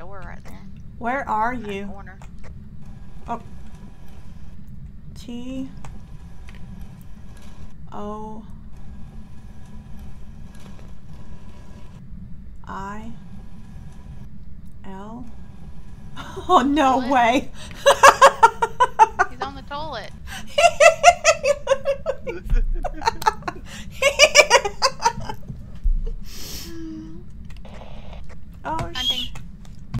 door right there. Where are you? Corner. Oh. T. O. I. L. Oh, no toilet. way. He's on the toilet. oh, Hunting.